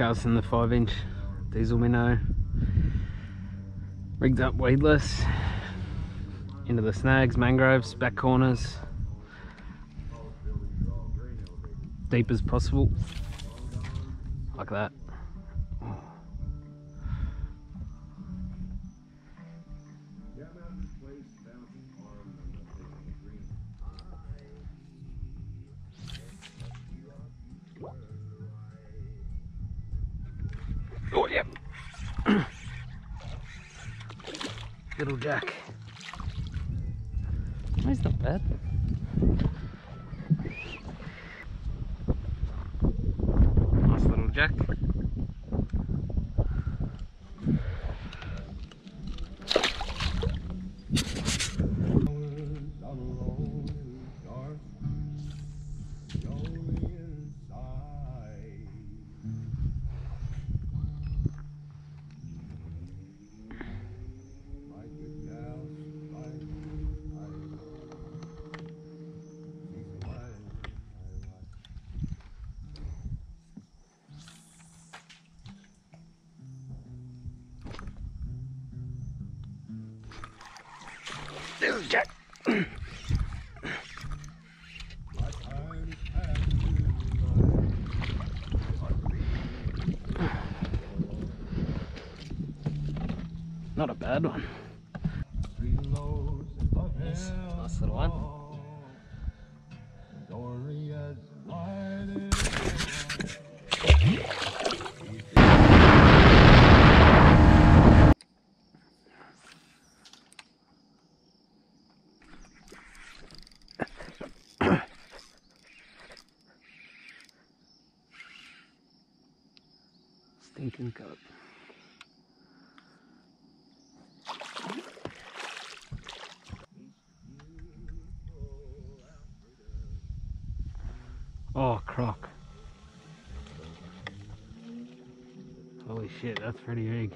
house in the 5 inch diesel minnow. Rigged up weedless into the snags, mangroves, back corners. Deep as possible. Like that. Oh, yep. Little Jack. He's not bad. Nice little Jack. Little Jack. Not a bad one. Nice, nice little one. Stinking cup. Oh, croc. Holy shit, that's pretty big.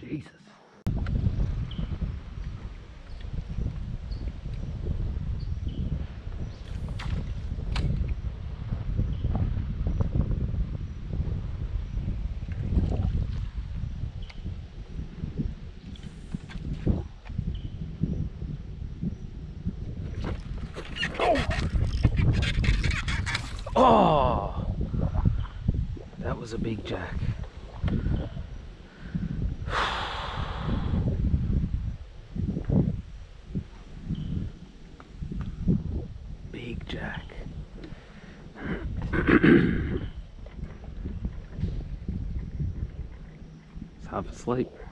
Jesus. Oh, that a big jack. Big jack. It's half asleep. Back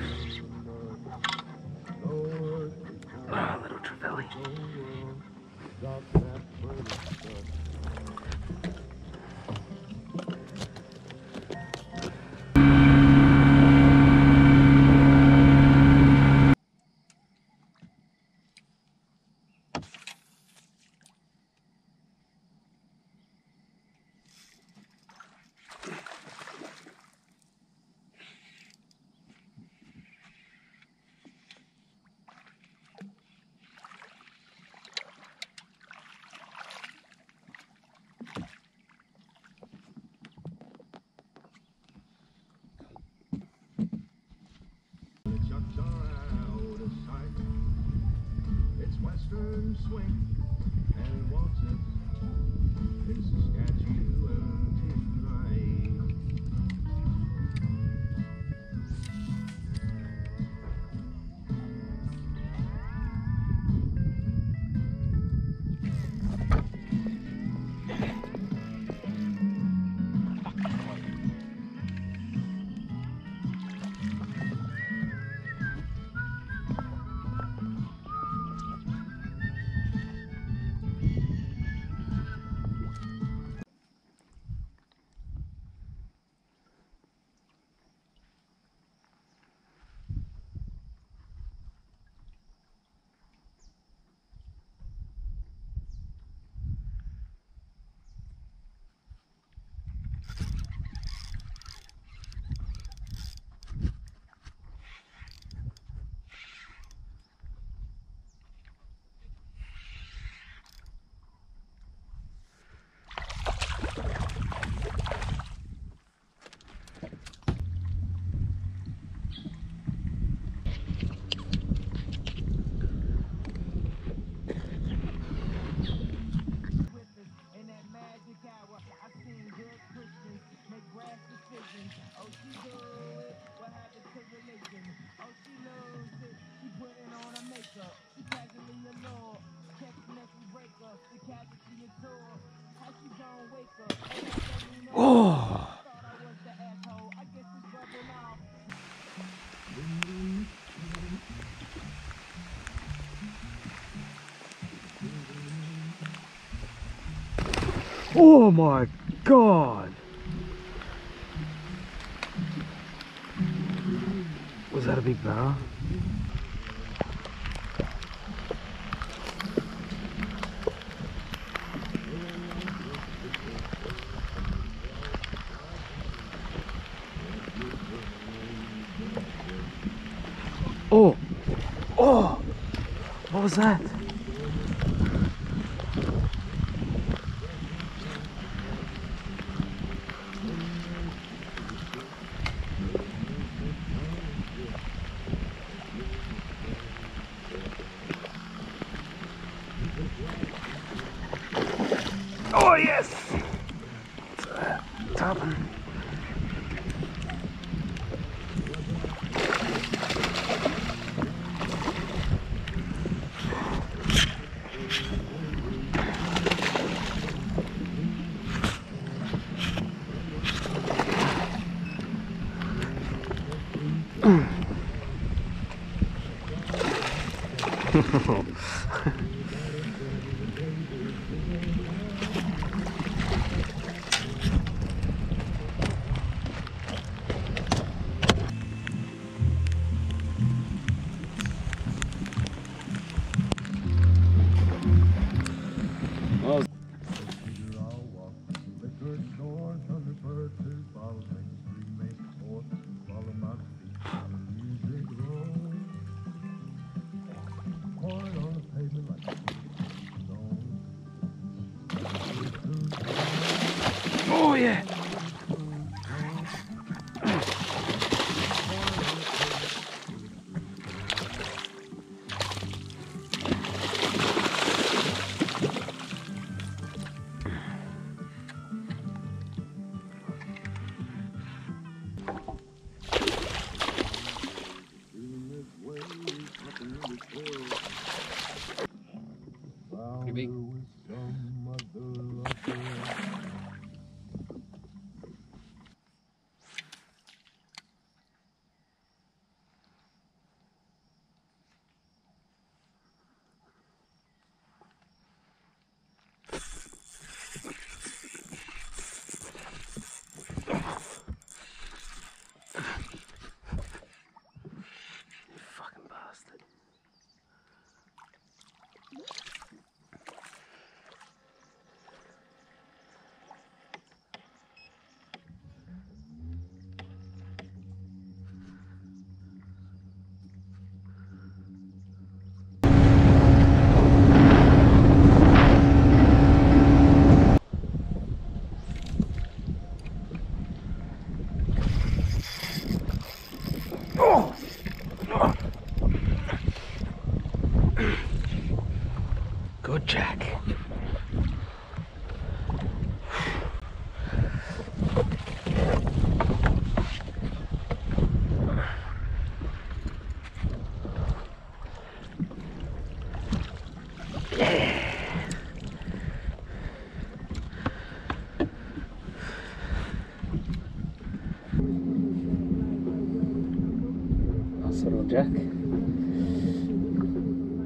swing Oh. Oh my god! Was that a big bow? Oh! Oh! What was that? Oh yes! there.